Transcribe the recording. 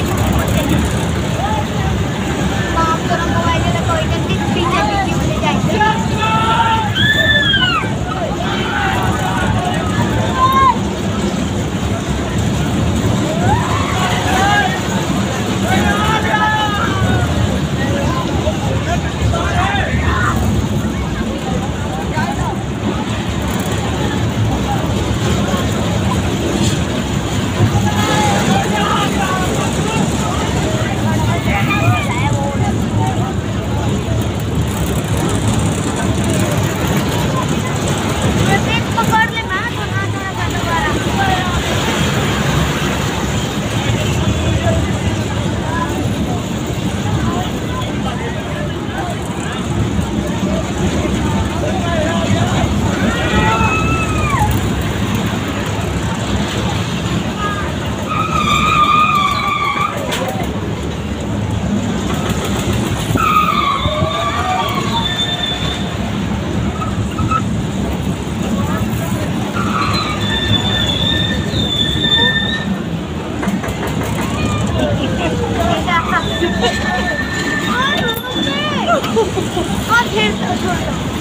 Thank you. God's his are turned up.